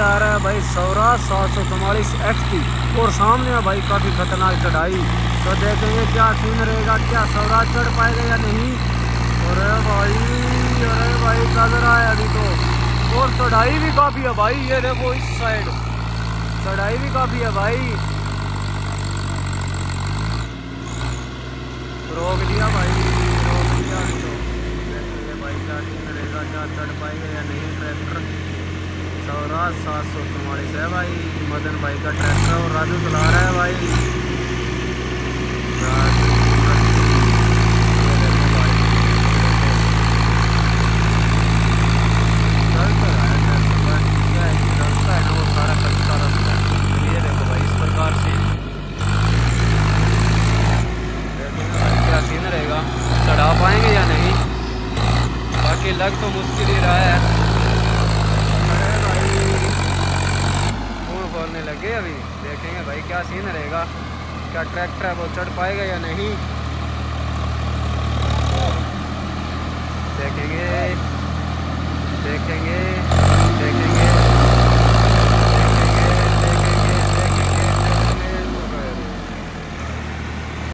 आ रहा है भाई सौरा सात सौ चौवालीस एक्स पी और सामने है भाई काफ़ी खतरनाक चढ़ाई। तो देखेंगे क्या सीन रहेगा, क्या सौरा चढ़ पाएगा या नहीं। अरे भाई अरे भाई चल रहा है अभी तो। और चढ़ाई भी काफ़ी है भाई, ये देखो इस साइड चढ़ाई भी काफ़ी है भाई। रोक दिया भाई, रोक दिया। तो देखेंगे भाई क्या सीन रहेगा, क्या चढ़ पाएगा या नहीं। सौराज सात सौ चौवालीस है भाई। मदन भाई का ट्रैक्टर और राजू चला रहा है भाई। चढ़ा पाएँगे नहीं? लग तो मुश्किल ही रहा है। लगे अभी। देखेंगे भाई क्या सीन रहेगा। क्या ट्रैक्टर है वो चढ़ पाएगा या नहीं?